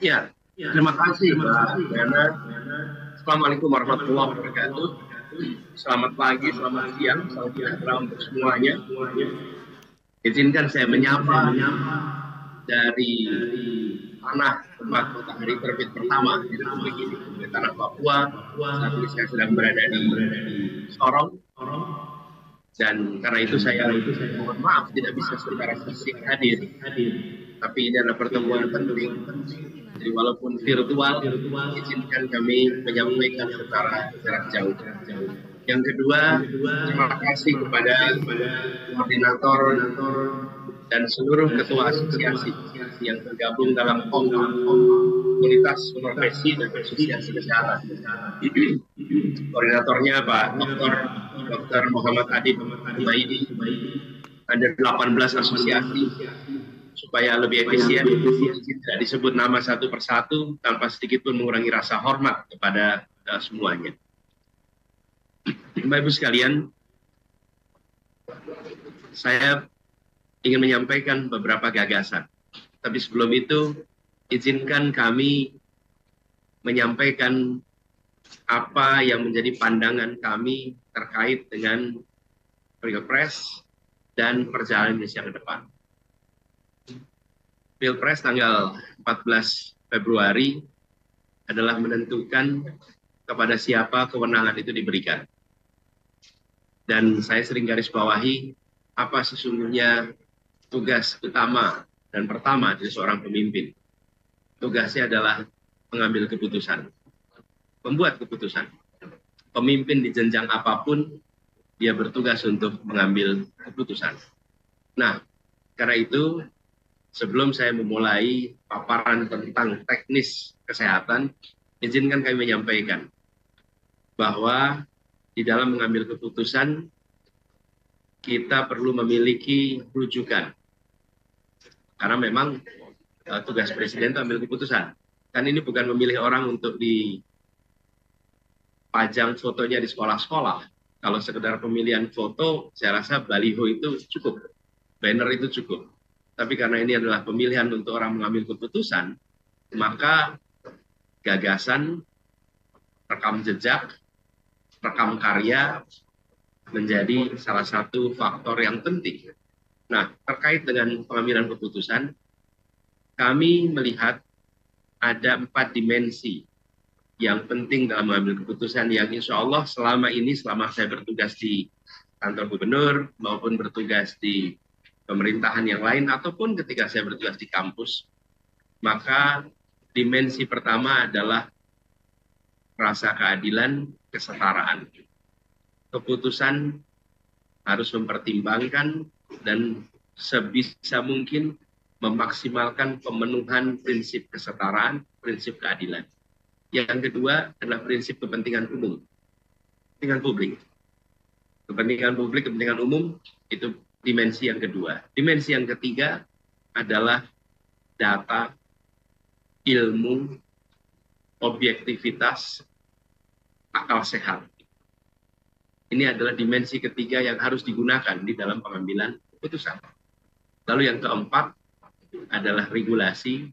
Ya, terima kasih Mbak Diana. Assalamualaikum warahmatullahi wabarakatuh. Selamat pagi, selamat siang, selamat sejahtera untuk semuanya. Izinkan saya menyapa dari tanah tempat matahari terbit pertama di Republik ini, di tanah Papua. Saat ini saya sedang berada di, di Sorong. Dan karena itu saya itu saya mohon maaf tidak bisa secara fisik hadir. Tapi ini adalah pertemuan penting jadi walaupun virtual, izinkan kami menyampaikan secara jarak jauh. Yang kedua, terima kasih kepada koordinator dan seluruh ketua asosiasi yang tergabung dalam komunitas profesi dan asosiasi kesehatan. Koordinatornya Pak Dr. Dr. Muhammad Adib Ubaidi. Ada 18 asosiasi supaya lebih efisien tidak disebut nama satu persatu tanpa sedikit pun mengurangi rasa hormat kepada uh, semuanya. Bapak Ibu sekalian, saya ingin menyampaikan beberapa gagasan. Tapi sebelum itu, izinkan kami menyampaikan apa yang menjadi pandangan kami terkait dengan Pilpres dan perjalanan Indonesia ke depan. Pilpres tanggal 14 Februari adalah menentukan kepada siapa kewenangan itu diberikan. Dan saya sering garis bawahi apa sesungguhnya tugas utama dan pertama dari seorang pemimpin. Tugasnya adalah mengambil keputusan, membuat keputusan. Pemimpin di jenjang apa pun, dia bertugas untuk mengambil keputusan. Nah, karena itu sebelum saya memulai paparan tentang teknis kesehatan, izinkan kami menyampaikan bahwa di dalam mengambil keputusan kita perlu memiliki rujukan. Karena memang uh, tugas presiden itu ambil keputusan. Kan ini bukan memilih orang untuk di pajang fotonya di sekolah-sekolah. Kalau sekedar pemilihan foto, saya rasa baliho itu cukup. Banner itu cukup tapi karena ini adalah pemilihan untuk orang mengambil keputusan, maka gagasan, rekam jejak, rekam karya menjadi salah satu faktor yang penting. Nah, terkait dengan pengambilan keputusan, kami melihat ada empat dimensi yang penting dalam mengambil keputusan yang insya Allah selama ini, selama saya bertugas di kantor gubernur maupun bertugas di pemerintahan yang lain ataupun ketika saya bertugas di kampus, maka dimensi pertama adalah rasa keadilan, kesetaraan. Keputusan harus mempertimbangkan dan sebisa mungkin memaksimalkan pemenuhan prinsip kesetaraan, prinsip keadilan. Yang kedua adalah prinsip kepentingan umum, kepentingan publik. Kepentingan publik, kepentingan umum itu dimensi yang kedua. Dimensi yang ketiga adalah data, ilmu, objektivitas, akal sehat. Ini adalah dimensi ketiga yang harus digunakan di dalam pengambilan keputusan. Lalu yang keempat adalah regulasi,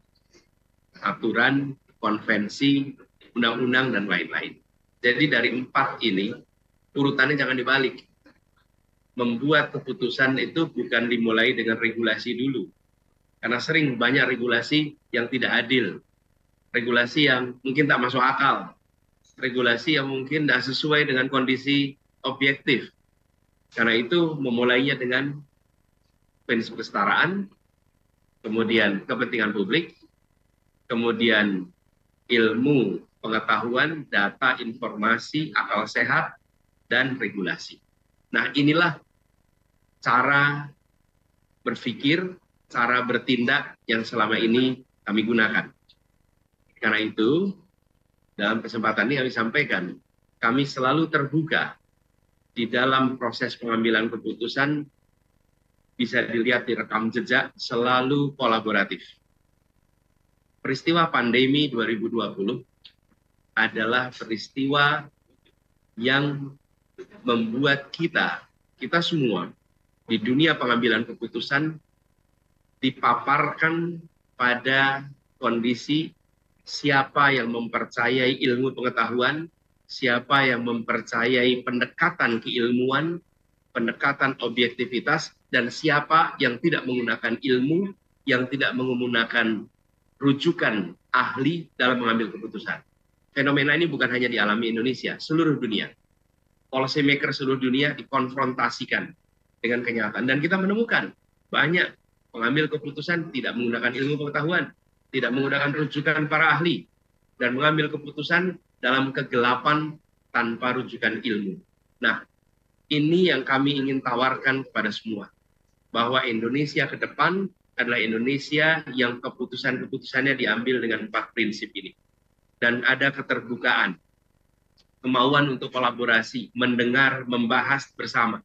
aturan, konvensi, undang-undang, dan lain-lain. Jadi dari empat ini, urutannya jangan dibalik membuat keputusan itu bukan dimulai dengan regulasi dulu. Karena sering banyak regulasi yang tidak adil. Regulasi yang mungkin tak masuk akal. Regulasi yang mungkin tidak sesuai dengan kondisi objektif. Karena itu memulainya dengan prinsip kesetaraan, kemudian kepentingan publik, kemudian ilmu, pengetahuan, data, informasi, akal sehat, dan regulasi. Nah inilah cara berpikir, cara bertindak yang selama ini kami gunakan. Karena itu, dalam kesempatan ini kami sampaikan, kami selalu terbuka di dalam proses pengambilan keputusan bisa dilihat di rekam jejak selalu kolaboratif. Peristiwa pandemi 2020 adalah peristiwa yang membuat kita, kita semua di dunia pengambilan keputusan dipaparkan pada kondisi siapa yang mempercayai ilmu pengetahuan, siapa yang mempercayai pendekatan keilmuan, pendekatan objektivitas, dan siapa yang tidak menggunakan ilmu, yang tidak menggunakan rujukan ahli dalam mengambil keputusan. Fenomena ini bukan hanya dialami Indonesia, seluruh dunia. Policy maker seluruh dunia dikonfrontasikan dengan kenyataan. Dan kita menemukan banyak pengambil keputusan tidak menggunakan ilmu pengetahuan, tidak menggunakan rujukan para ahli, dan mengambil keputusan dalam kegelapan tanpa rujukan ilmu. Nah, ini yang kami ingin tawarkan kepada semua. Bahwa Indonesia ke depan adalah Indonesia yang keputusan-keputusannya diambil dengan empat prinsip ini. Dan ada keterbukaan, kemauan untuk kolaborasi, mendengar, membahas bersama.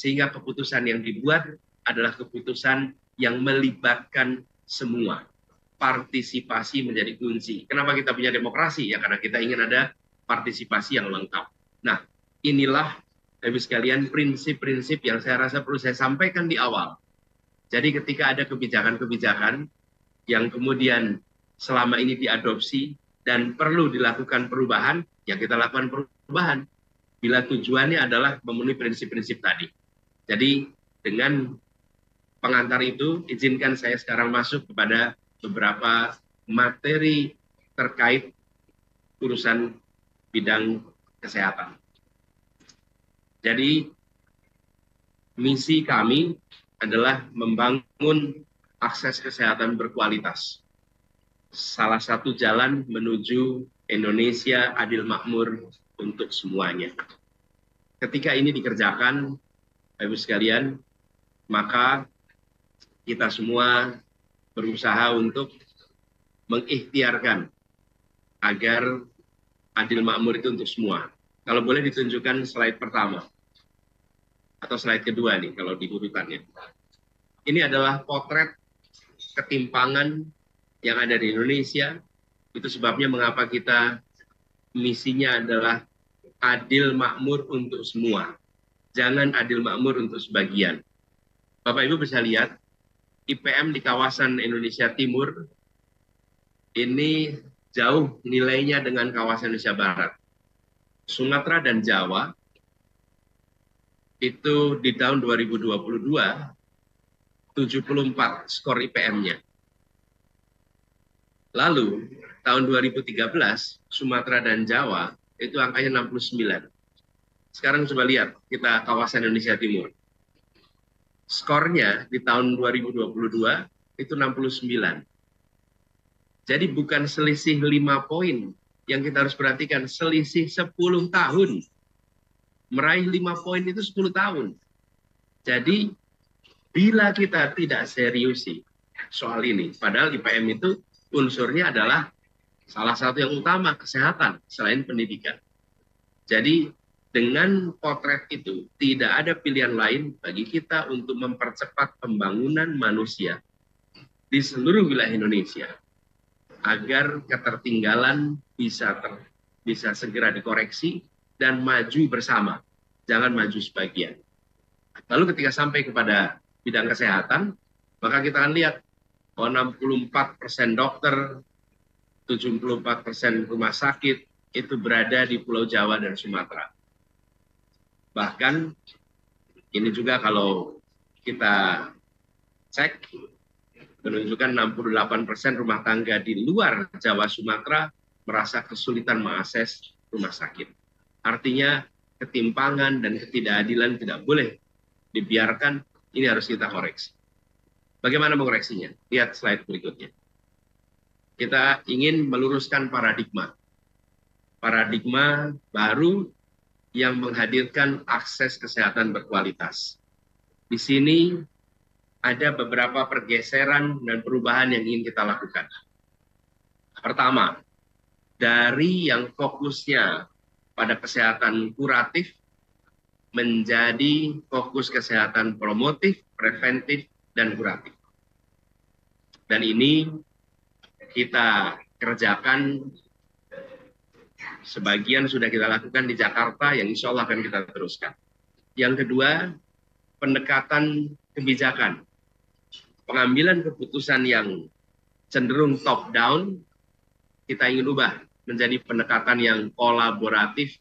Sehingga keputusan yang dibuat adalah keputusan yang melibatkan semua. Partisipasi menjadi kunci. Kenapa kita punya demokrasi? Ya karena kita ingin ada partisipasi yang lengkap. Nah, inilah Bapak sekalian prinsip-prinsip yang saya rasa perlu saya sampaikan di awal. Jadi ketika ada kebijakan-kebijakan yang kemudian selama ini diadopsi dan perlu dilakukan perubahan, ya kita lakukan perubahan. Bila tujuannya adalah memenuhi prinsip-prinsip tadi. Jadi dengan pengantar itu, izinkan saya sekarang masuk kepada beberapa materi terkait urusan bidang kesehatan. Jadi misi kami adalah membangun akses kesehatan berkualitas. Salah satu jalan menuju Indonesia adil makmur untuk semuanya. Ketika ini dikerjakan, Ibu sekalian, maka kita semua berusaha untuk mengikhtiarkan agar adil makmur itu untuk semua. Kalau boleh ditunjukkan slide pertama atau slide kedua nih kalau di urutannya. Ini adalah potret ketimpangan yang ada di Indonesia. Itu sebabnya mengapa kita misinya adalah adil makmur untuk semua. Jangan adil makmur untuk sebagian. Bapak Ibu bisa lihat IPM di kawasan Indonesia Timur ini jauh nilainya dengan kawasan Indonesia Barat. Sumatera dan Jawa itu di tahun 2022 74 skor IPM-nya. Lalu tahun 2013 Sumatera dan Jawa itu angkanya 69. Sekarang coba lihat kita kawasan Indonesia Timur. Skornya di tahun 2022 itu 69. Jadi bukan selisih 5 poin yang kita harus perhatikan selisih 10 tahun. Meraih 5 poin itu 10 tahun. Jadi bila kita tidak seriusi soal ini, padahal IPM itu unsurnya adalah salah satu yang utama kesehatan selain pendidikan. Jadi dengan potret itu tidak ada pilihan lain bagi kita untuk mempercepat pembangunan manusia di seluruh wilayah Indonesia agar ketertinggalan bisa ter, bisa segera dikoreksi dan maju bersama, jangan maju sebagian. Lalu ketika sampai kepada bidang kesehatan, maka kita akan lihat bahwa 64 persen dokter, 74 persen rumah sakit itu berada di Pulau Jawa dan Sumatera. Bahkan ini juga kalau kita cek menunjukkan 68 persen rumah tangga di luar Jawa Sumatera merasa kesulitan mengakses rumah sakit. Artinya ketimpangan dan ketidakadilan tidak boleh dibiarkan, ini harus kita koreksi. Bagaimana mengoreksinya? Lihat slide berikutnya. Kita ingin meluruskan paradigma. Paradigma baru yang menghadirkan akses kesehatan berkualitas. Di sini ada beberapa pergeseran dan perubahan yang ingin kita lakukan. Pertama, dari yang fokusnya pada kesehatan kuratif menjadi fokus kesehatan promotif, preventif, dan kuratif. Dan ini kita kerjakan sebagian sudah kita lakukan di Jakarta yang insya Allah akan kita teruskan. Yang kedua, pendekatan kebijakan pengambilan keputusan yang cenderung top down, kita ingin ubah menjadi pendekatan yang kolaboratif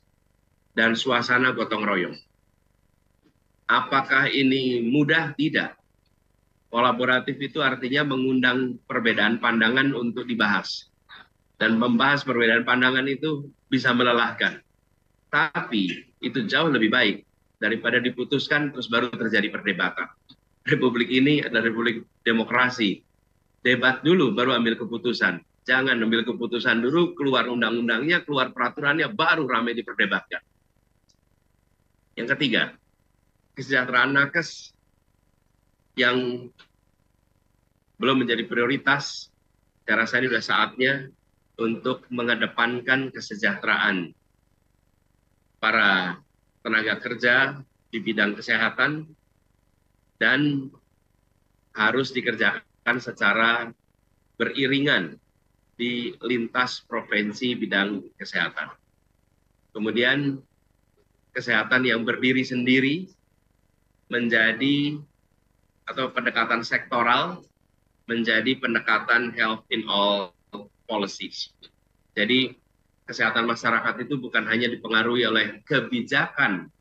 dan suasana gotong royong. Apakah ini mudah? Tidak. Kolaboratif itu artinya mengundang perbedaan pandangan untuk dibahas. Dan membahas perbedaan pandangan itu bisa melelahkan. Tapi itu jauh lebih baik daripada diputuskan terus baru terjadi perdebatan. Republik ini adalah republik demokrasi. Debat dulu baru ambil keputusan. Jangan ambil keputusan dulu, keluar undang-undangnya, keluar peraturannya, baru ramai diperdebatkan. Yang ketiga, kesejahteraan nakes yang belum menjadi prioritas, saya rasa ini sudah saatnya untuk mengedepankan kesejahteraan para tenaga kerja di bidang kesehatan dan harus dikerjakan secara beriringan di lintas provinsi bidang kesehatan. Kemudian kesehatan yang berdiri sendiri menjadi atau pendekatan sektoral menjadi pendekatan health in all policies. Jadi kesehatan masyarakat itu bukan hanya dipengaruhi oleh kebijakan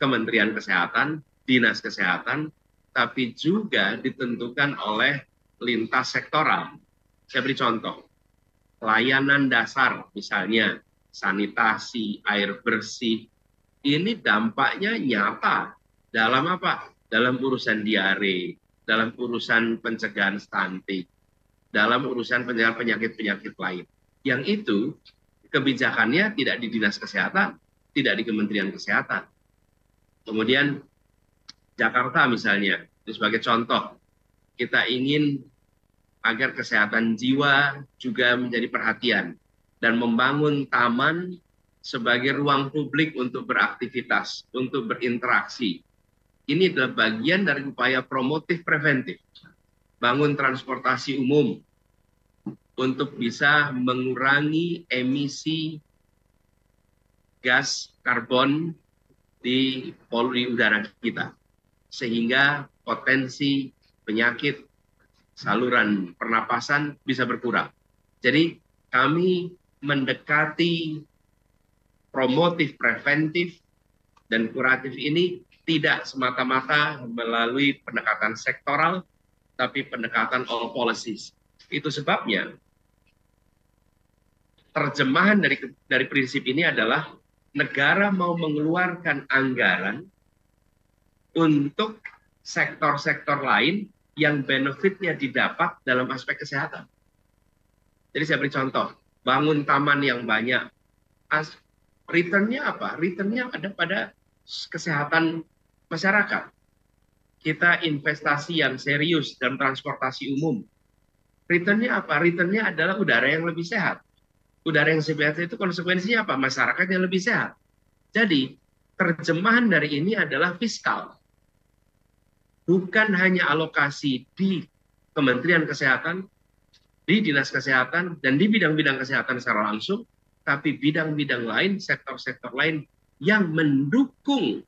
Kementerian Kesehatan, Dinas Kesehatan, tapi juga ditentukan oleh lintas sektoral. Saya beri contoh, layanan dasar misalnya sanitasi, air bersih, ini dampaknya nyata dalam apa? Dalam urusan diare, dalam urusan pencegahan stunting, dalam urusan penyakit-penyakit lain. Yang itu kebijakannya tidak di Dinas Kesehatan, tidak di Kementerian Kesehatan. Kemudian Jakarta misalnya, sebagai contoh, kita ingin agar kesehatan jiwa juga menjadi perhatian dan membangun taman sebagai ruang publik untuk beraktivitas, untuk berinteraksi. Ini adalah bagian dari upaya promotif preventif. Bangun transportasi umum untuk bisa mengurangi emisi gas karbon di polusi udara kita. Sehingga potensi penyakit saluran pernapasan bisa berkurang. Jadi kami mendekati promotif preventif dan kuratif ini tidak semata-mata melalui pendekatan sektoral, tapi pendekatan all policies. Itu sebabnya terjemahan dari dari prinsip ini adalah negara mau mengeluarkan anggaran untuk sektor-sektor lain yang benefitnya didapat dalam aspek kesehatan. Jadi saya beri contoh, bangun taman yang banyak, returnnya apa? Returnnya ada pada kesehatan masyarakat. Kita investasi yang serius dalam transportasi umum. Returnnya apa? Returnnya adalah udara yang lebih sehat. Udara yang sehat itu konsekuensinya apa? Masyarakat yang lebih sehat. Jadi terjemahan dari ini adalah fiskal. Bukan hanya alokasi di Kementerian Kesehatan, di Dinas Kesehatan, dan di bidang-bidang kesehatan secara langsung, tapi bidang-bidang lain, sektor-sektor lain yang mendukung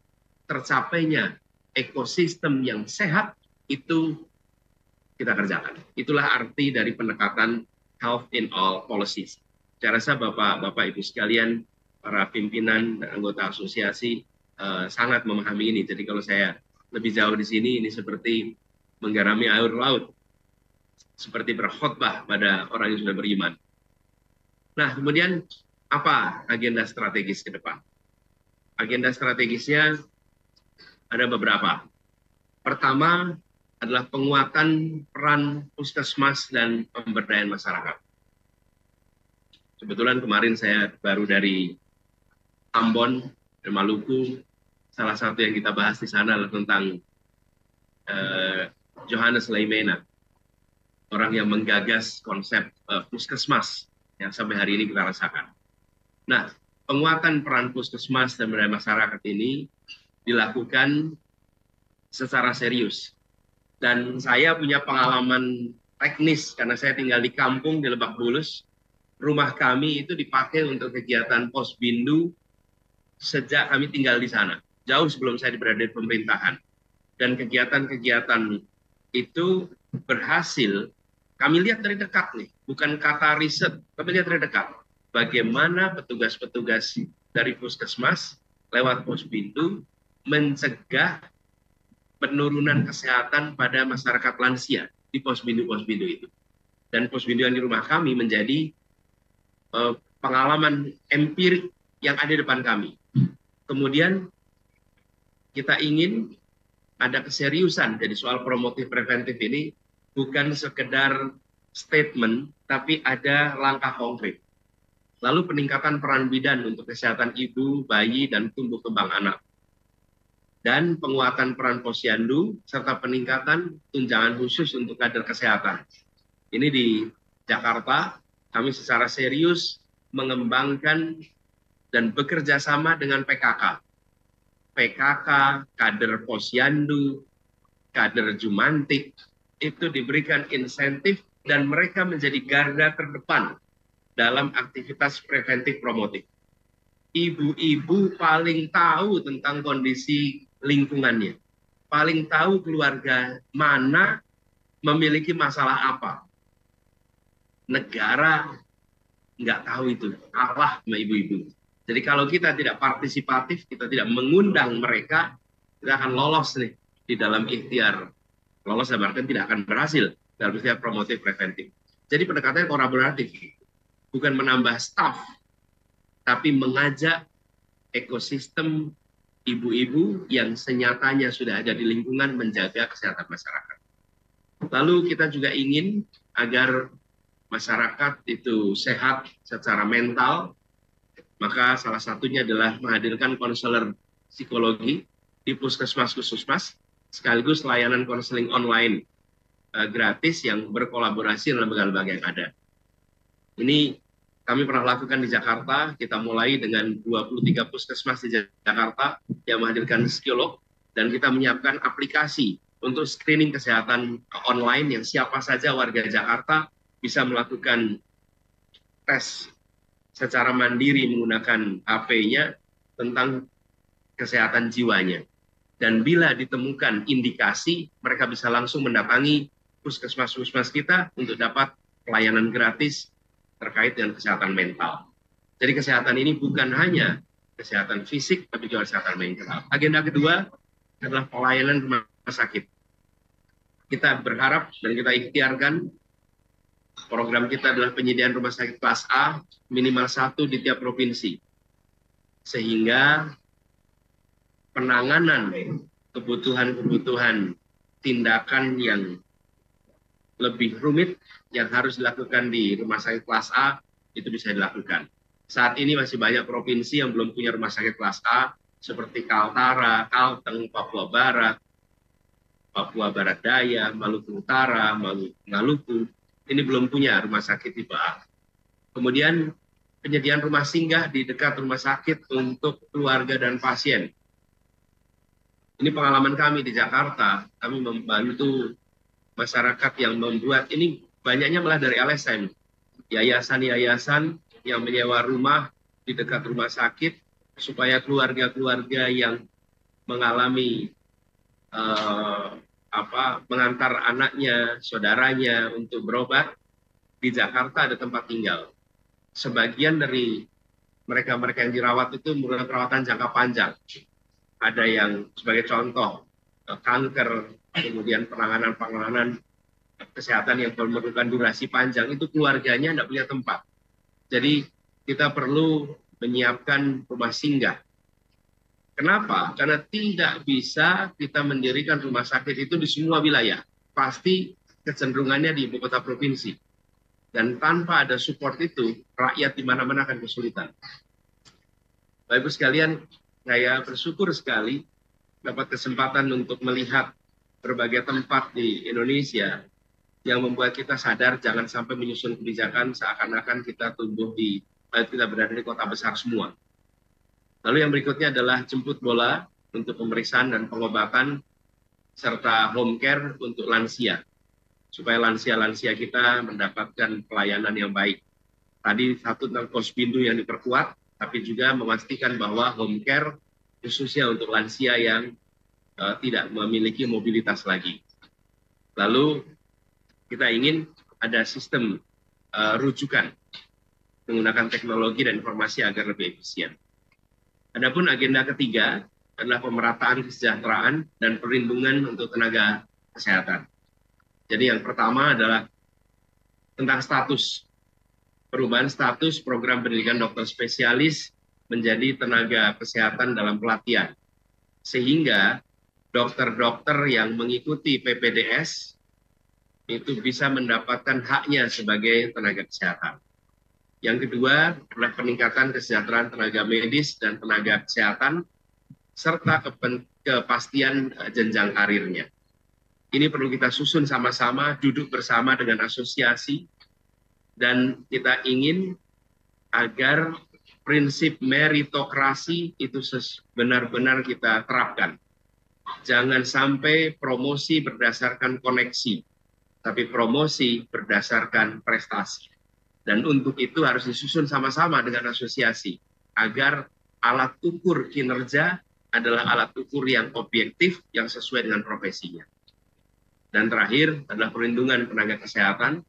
tercapainya ekosistem yang sehat itu kita kerjakan. Itulah arti dari pendekatan health in all policies. Saya rasa Bapak-Bapak Ibu sekalian, para pimpinan dan anggota asosiasi uh, sangat memahami ini. Jadi kalau saya lebih jauh di sini, ini seperti menggarami air laut. Seperti berkhutbah pada orang yang sudah beriman. Nah, kemudian apa agenda strategis ke depan? Agenda strategisnya ada beberapa. Pertama adalah penguatan peran puskesmas dan pemberdayaan masyarakat. Kebetulan kemarin saya baru dari Ambon dan Maluku. Salah satu yang kita bahas di sana adalah tentang uh, Johannes Leimena, orang yang menggagas konsep uh, puskesmas yang sampai hari ini kita rasakan. Nah, penguatan peran puskesmas dan budaya masyarakat ini dilakukan secara serius. Dan saya punya pengalaman teknis karena saya tinggal di kampung di Lebak Bulus. Rumah kami itu dipakai untuk kegiatan pos bindu sejak kami tinggal di sana, jauh sebelum saya berada di pemerintahan. Dan kegiatan-kegiatan itu berhasil kami lihat dari dekat nih, bukan kata riset, tapi lihat dari dekat. Bagaimana petugas-petugas dari puskesmas lewat pos pintu mencegah penurunan kesehatan pada masyarakat lansia di pos pintu-pos pintu itu. Dan pos pintu yang di rumah kami menjadi uh, pengalaman empirik yang ada di depan kami. Kemudian kita ingin ada keseriusan jadi soal promotif preventif ini bukan sekedar statement tapi ada langkah konkret. Lalu peningkatan peran bidan untuk kesehatan ibu, bayi, dan tumbuh kembang anak. Dan penguatan peran posyandu, serta peningkatan tunjangan khusus untuk kader kesehatan. Ini di Jakarta, kami secara serius mengembangkan dan bekerja sama dengan PKK. PKK, kader posyandu, kader jumantik, itu diberikan insentif dan mereka menjadi garda terdepan dalam aktivitas preventif promotif. Ibu-ibu paling tahu tentang kondisi lingkungannya, paling tahu keluarga mana memiliki masalah apa. Negara nggak tahu itu, Allah sama ibu-ibu. Jadi kalau kita tidak partisipatif, kita tidak mengundang mereka, kita akan lolos nih di dalam ikhtiar. Lolos dalam tidak akan berhasil dalam ikhtiar promotif preventif. Jadi pendekatannya kolaboratif bukan menambah staff, tapi mengajak ekosistem ibu-ibu yang senyatanya sudah ada di lingkungan menjaga kesehatan masyarakat. Lalu kita juga ingin agar masyarakat itu sehat secara mental, maka salah satunya adalah menghadirkan konselor psikologi di puskesmas-puskesmas, sekaligus layanan konseling online uh, gratis yang berkolaborasi dengan lembaga-lembaga yang ada. Ini kami pernah lakukan di Jakarta, kita mulai dengan 23 puskesmas di Jakarta yang menghadirkan psikolog, dan kita menyiapkan aplikasi untuk screening kesehatan online yang siapa saja warga Jakarta bisa melakukan tes secara mandiri menggunakan HP-nya tentang kesehatan jiwanya. Dan bila ditemukan indikasi, mereka bisa langsung mendatangi puskesmas-puskesmas kita untuk dapat pelayanan gratis terkait dengan kesehatan mental. Jadi kesehatan ini bukan hanya kesehatan fisik, tapi juga kesehatan mental. Agenda kedua adalah pelayanan rumah sakit. Kita berharap dan kita ikhtiarkan program kita adalah penyediaan rumah sakit kelas A minimal satu di tiap provinsi. Sehingga penanganan kebutuhan-kebutuhan tindakan yang lebih rumit yang harus dilakukan di rumah sakit kelas A itu bisa dilakukan. Saat ini masih banyak provinsi yang belum punya rumah sakit kelas A seperti Kaltara, Kalteng, Papua Barat, Papua Barat Daya, Maluku Utara, Maluku. Ini belum punya rumah sakit tipe A. Kemudian penyediaan rumah singgah di dekat rumah sakit untuk keluarga dan pasien. Ini pengalaman kami di Jakarta, kami membantu masyarakat yang membuat ini banyaknya malah dari LSM, yayasan-yayasan yang menyewa rumah di dekat rumah sakit supaya keluarga-keluarga yang mengalami uh, apa mengantar anaknya, saudaranya untuk berobat di Jakarta ada tempat tinggal. Sebagian dari mereka-mereka yang dirawat itu merupakan perawatan jangka panjang. Ada yang sebagai contoh kanker kemudian penanganan-penanganan kesehatan yang memerlukan durasi panjang itu keluarganya tidak punya tempat. Jadi kita perlu menyiapkan rumah singgah. Kenapa? Karena tidak bisa kita mendirikan rumah sakit itu di semua wilayah. Pasti kecenderungannya di ibu kota provinsi. Dan tanpa ada support itu, rakyat di mana-mana akan kesulitan. Bapak Ibu sekalian, saya bersyukur sekali dapat kesempatan untuk melihat berbagai tempat di Indonesia yang membuat kita sadar jangan sampai menyusun kebijakan seakan-akan kita tumbuh di eh, kita berada di kota besar semua. Lalu yang berikutnya adalah jemput bola untuk pemeriksaan dan pengobatan serta home care untuk lansia supaya lansia-lansia kita mendapatkan pelayanan yang baik. Tadi satu tentang pintu yang diperkuat, tapi juga memastikan bahwa home care khususnya untuk lansia yang uh, tidak memiliki mobilitas lagi. Lalu kita ingin ada sistem uh, rujukan menggunakan teknologi dan informasi agar lebih efisien. Adapun agenda ketiga adalah pemerataan kesejahteraan dan perlindungan untuk tenaga kesehatan. Jadi yang pertama adalah tentang status perubahan status program pendidikan dokter spesialis menjadi tenaga kesehatan dalam pelatihan. Sehingga dokter-dokter yang mengikuti PPDS itu bisa mendapatkan haknya sebagai tenaga kesehatan. Yang kedua adalah peningkatan kesejahteraan tenaga medis dan tenaga kesehatan serta kepastian eh, jenjang karirnya. Ini perlu kita susun sama-sama, duduk bersama dengan asosiasi, dan kita ingin agar prinsip meritokrasi itu benar-benar kita terapkan. Jangan sampai promosi berdasarkan koneksi, tapi promosi berdasarkan prestasi. Dan untuk itu harus disusun sama-sama dengan asosiasi, agar alat ukur kinerja adalah alat ukur yang objektif yang sesuai dengan profesinya. Dan terakhir adalah perlindungan tenaga kesehatan.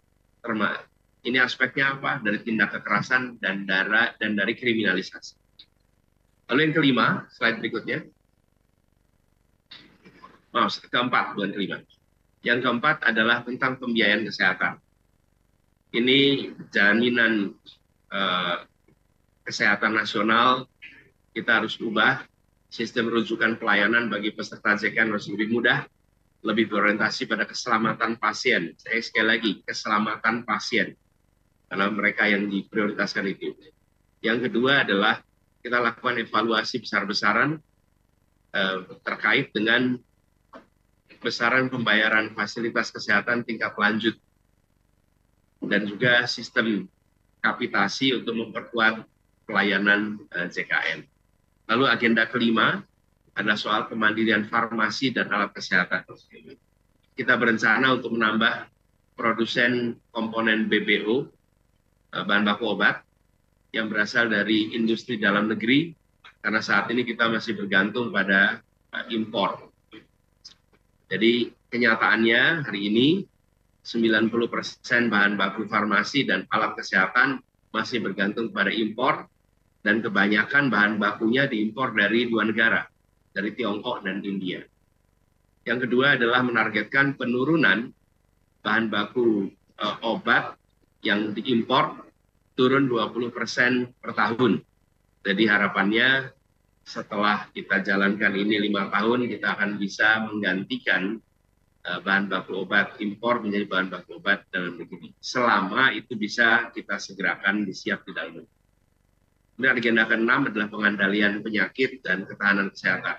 Ini aspeknya apa? Dari tindak kekerasan dan darah dan dari kriminalisasi. Lalu yang kelima, slide berikutnya. Maaf, keempat, bukan kelima. Yang keempat adalah tentang pembiayaan kesehatan. Ini jaminan eh, kesehatan nasional kita harus ubah sistem rujukan pelayanan bagi peserta JKN harus lebih mudah, lebih berorientasi pada keselamatan pasien. Saya sekali lagi, keselamatan pasien. Karena mereka yang diprioritaskan itu. Yang kedua adalah kita lakukan evaluasi besar-besaran eh, terkait dengan besaran pembayaran fasilitas kesehatan tingkat lanjut dan juga sistem kapitasi untuk memperkuat pelayanan eh, JKN. Lalu agenda kelima adalah soal kemandirian farmasi dan alat kesehatan. Kita berencana untuk menambah produsen komponen BBO, bahan baku obat, yang berasal dari industri dalam negeri, karena saat ini kita masih bergantung pada eh, impor. Jadi kenyataannya hari ini 90% bahan baku farmasi dan alat kesehatan masih bergantung pada impor dan kebanyakan bahan bakunya diimpor dari dua negara, dari Tiongkok dan India. Yang kedua adalah menargetkan penurunan bahan baku e, obat yang diimpor turun 20% per tahun. Jadi harapannya setelah kita jalankan ini lima tahun, kita akan bisa menggantikan e, bahan baku obat impor menjadi bahan baku obat dalam negeri. Selama itu bisa kita segerakan disiap di dalam negeri. Kemudian agenda ke-6 adalah pengendalian penyakit dan ketahanan kesehatan.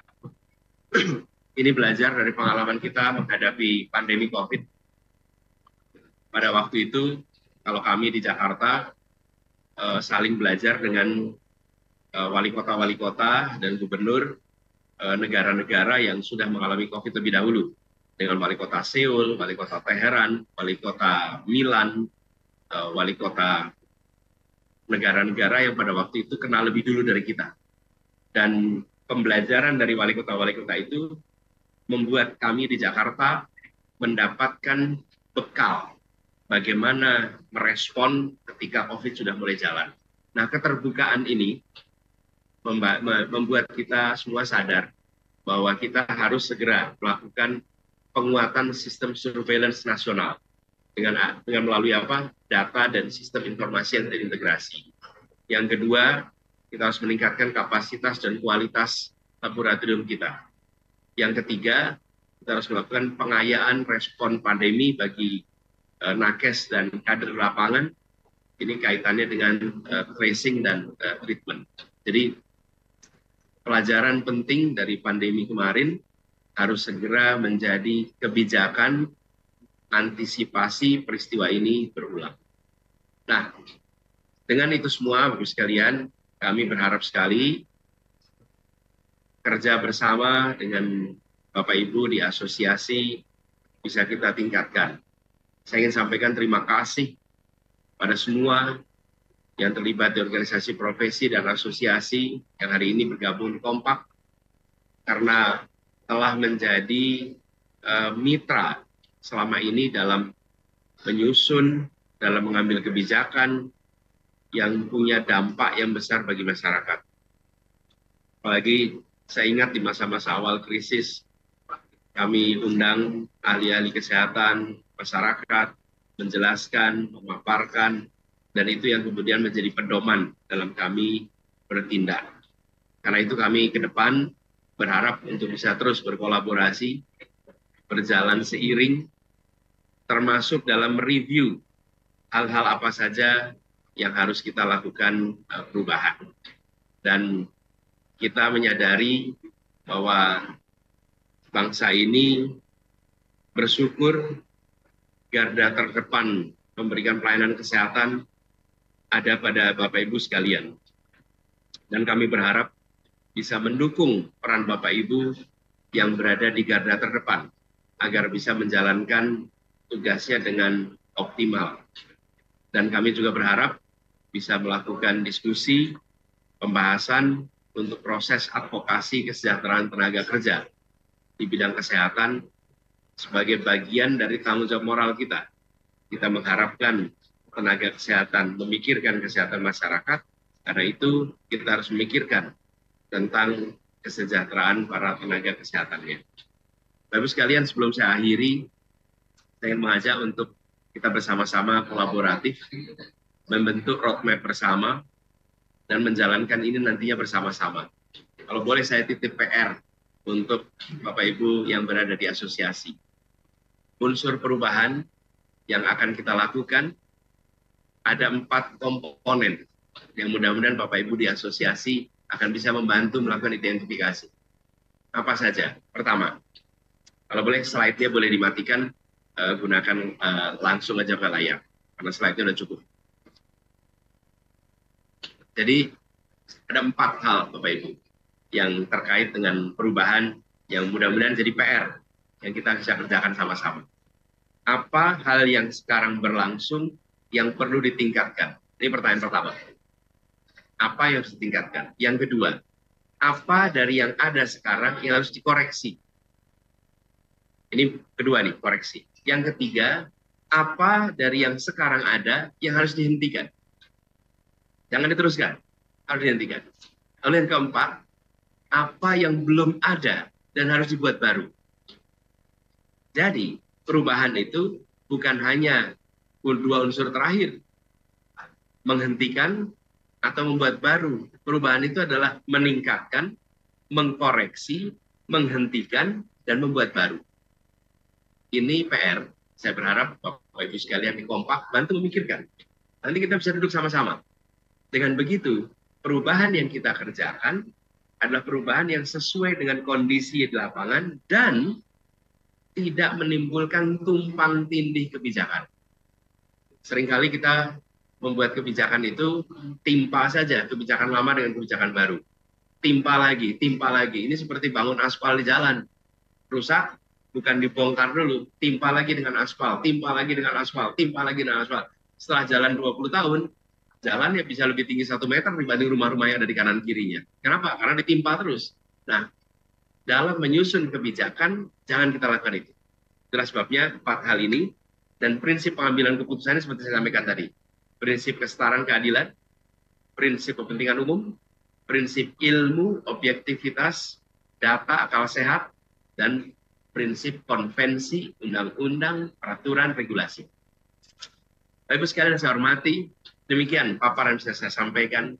Ini belajar dari pengalaman kita menghadapi pandemi COVID. Pada waktu itu, kalau kami di Jakarta eh, saling belajar dengan eh, wali kota-wali kota dan gubernur eh, negara-negara yang sudah mengalami COVID lebih dahulu. Dengan wali kota Seoul, wali kota Teheran, wali kota Milan, wali kota negara-negara yang pada waktu itu kenal lebih dulu dari kita. Dan pembelajaran dari wali kota-wali kota itu membuat kami di Jakarta mendapatkan bekal bagaimana merespon ketika COVID sudah mulai jalan. Nah, keterbukaan ini membuat kita semua sadar bahwa kita harus segera melakukan penguatan sistem surveillance nasional dengan dengan melalui apa data dan sistem informasi yang terintegrasi. Yang kedua, kita harus meningkatkan kapasitas dan kualitas laboratorium kita. Yang ketiga, kita harus melakukan pengayaan respon pandemi bagi uh, nakes dan kader lapangan. Ini kaitannya dengan uh, tracing dan uh, treatment. Jadi pelajaran penting dari pandemi kemarin harus segera menjadi kebijakan antisipasi peristiwa ini berulang. Nah, dengan itu semua, Bapak sekalian, kami berharap sekali kerja bersama dengan Bapak Ibu di asosiasi bisa kita tingkatkan. Saya ingin sampaikan terima kasih pada semua yang terlibat di organisasi profesi dan asosiasi yang hari ini bergabung kompak karena telah menjadi uh, mitra selama ini dalam menyusun dalam mengambil kebijakan yang punya dampak yang besar bagi masyarakat. Apalagi saya ingat di masa-masa awal krisis, kami undang ahli-ahli kesehatan, masyarakat, menjelaskan, memaparkan, dan itu yang kemudian menjadi pedoman dalam kami bertindak. Karena itu kami ke depan berharap untuk bisa terus berkolaborasi, berjalan seiring, termasuk dalam review hal-hal apa saja yang harus kita lakukan uh, perubahan. Dan kita menyadari bahwa bangsa ini bersyukur garda terdepan memberikan pelayanan kesehatan ada pada Bapak Ibu sekalian. Dan kami berharap bisa mendukung peran Bapak Ibu yang berada di garda terdepan agar bisa menjalankan tugasnya dengan optimal. Dan kami juga berharap bisa melakukan diskusi, pembahasan untuk proses advokasi kesejahteraan tenaga kerja di bidang kesehatan sebagai bagian dari tanggung jawab moral kita. Kita mengharapkan tenaga kesehatan, memikirkan kesehatan masyarakat. Karena itu kita harus memikirkan tentang kesejahteraan para tenaga kesehatannya. Bapak sekalian, sebelum saya akhiri, saya ingin mengajak untuk kita bersama-sama kolaboratif, membentuk roadmap bersama, dan menjalankan ini nantinya bersama-sama. Kalau boleh saya titip PR untuk Bapak Ibu yang berada di asosiasi. Unsur perubahan yang akan kita lakukan ada empat komponen yang mudah-mudahan Bapak Ibu di asosiasi akan bisa membantu melakukan identifikasi. Apa saja? Pertama, kalau boleh slide-nya boleh dimatikan, uh, gunakan uh, langsung aja ke layar, karena slide-nya sudah cukup. Jadi ada empat hal Bapak Ibu yang terkait dengan perubahan yang mudah-mudahan jadi PR yang kita bisa kerjakan sama-sama. Apa hal yang sekarang berlangsung yang perlu ditingkatkan? Ini pertanyaan pertama. Apa yang harus ditingkatkan? Yang kedua, apa dari yang ada sekarang yang harus dikoreksi? Ini kedua nih, koreksi. Yang ketiga, apa dari yang sekarang ada yang harus dihentikan? Jangan diteruskan, harus dihentikan. Lalu yang keempat, apa yang belum ada dan harus dibuat baru. Jadi, perubahan itu bukan hanya dua unsur terakhir. Menghentikan atau membuat baru. Perubahan itu adalah meningkatkan, mengkoreksi, menghentikan, dan membuat baru. Ini PR. Saya berharap Bapak Ibu sekalian di kompak bantu memikirkan. Nanti kita bisa duduk sama-sama. Dengan begitu, perubahan yang kita kerjakan adalah perubahan yang sesuai dengan kondisi di lapangan dan tidak menimbulkan tumpang tindih kebijakan sering kali kita membuat kebijakan itu timpa saja kebijakan lama dengan kebijakan baru. Timpa lagi, timpa lagi. Ini seperti bangun aspal di jalan. Rusak, bukan dibongkar dulu. Timpa lagi dengan aspal, timpa lagi dengan aspal, timpa lagi dengan aspal. Setelah jalan 20 tahun, jalan ya bisa lebih tinggi satu meter dibanding rumah-rumah yang ada di kanan kirinya. Kenapa? Karena ditimpa terus. Nah, dalam menyusun kebijakan, jangan kita lakukan itu. Itulah sebabnya empat hal ini dan prinsip pengambilan keputusan seperti saya sampaikan tadi. Prinsip kesetaraan keadilan, prinsip kepentingan umum, prinsip ilmu, objektivitas, data, akal sehat, dan prinsip konvensi, undang-undang, peraturan, regulasi. Bapak Ibu sekalian saya hormati, demikian paparan bisa saya sampaikan.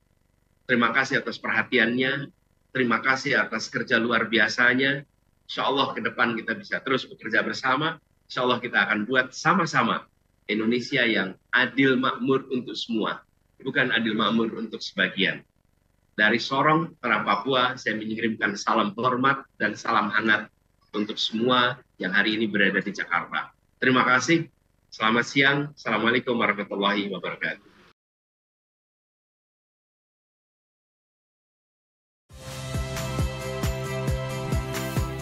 Terima kasih atas perhatiannya, terima kasih atas kerja luar biasanya. Insya Allah ke depan kita bisa terus bekerja bersama insya Allah kita akan buat sama-sama Indonesia yang adil makmur untuk semua, bukan adil makmur untuk sebagian. Dari Sorong, Tanah Papua, saya mengirimkan salam hormat dan salam hangat untuk semua yang hari ini berada di Jakarta. Terima kasih. Selamat siang. Assalamualaikum warahmatullahi wabarakatuh.